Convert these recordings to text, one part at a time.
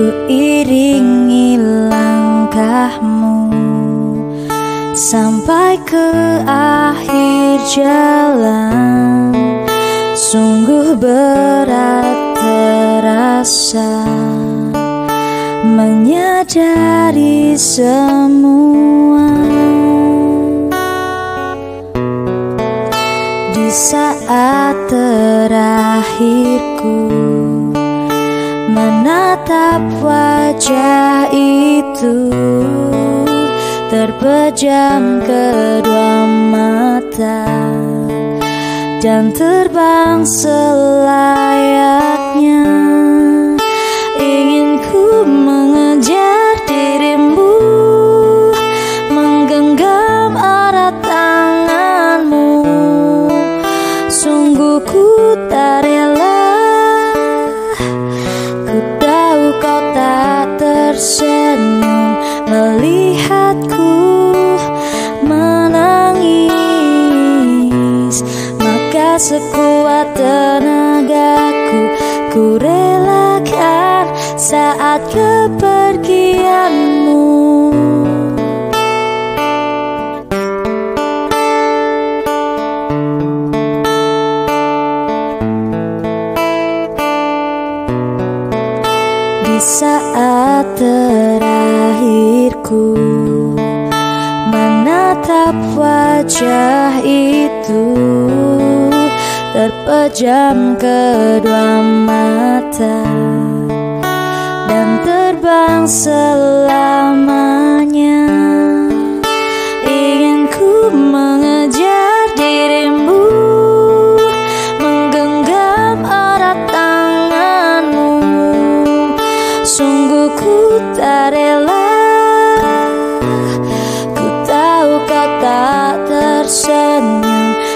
Ku iringi langkahmu Sampai ke akhir jalan. Sungguh berat terasa Menyadari semua. Di saat terakhirku Menatap wajah itu. Terpejam kedua mata Dan terbang selayaknya melihatku menangis Maka sekuat tenagaku ku relakan saat kepergianmu. Saat terakhirku menatap wajah itu terpejam kedua mata dan terbang selamanya. Ingin ku mengejar dirimu menggenggam erat tanganmu. Sungguh ku tak rela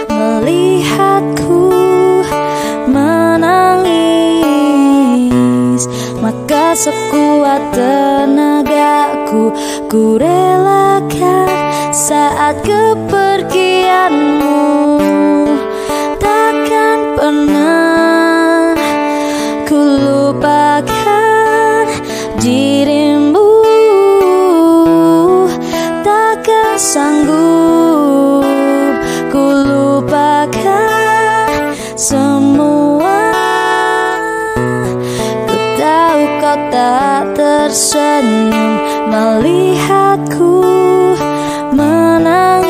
Melihatku menangis. Maka sekuat tenagaku Ku relakan saat kepergianmu tersenyum melihatku menangis.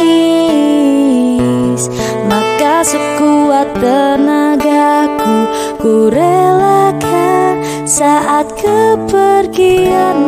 Maka sekuat tenagaku ku relakan saat kepergianmu